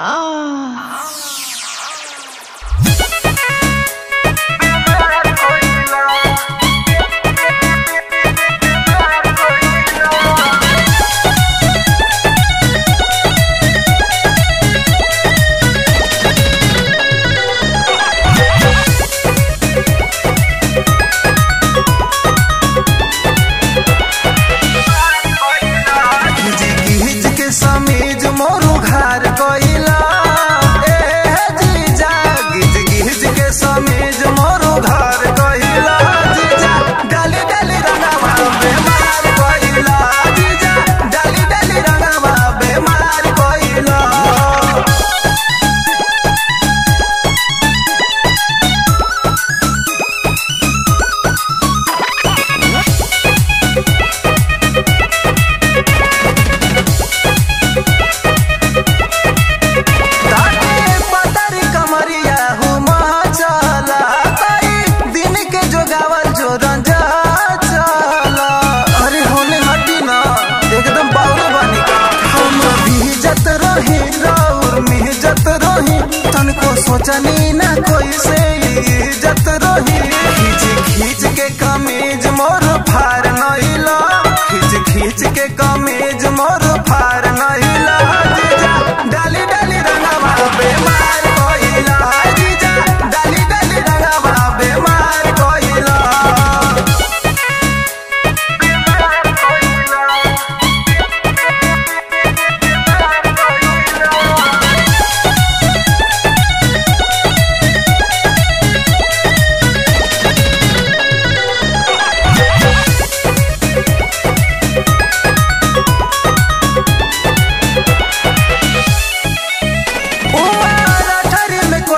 Ah. सोचनी ना कोई से इज़्ज़त रही। खींच खींच के कमीज मोर फार नईला खींच खींच के कम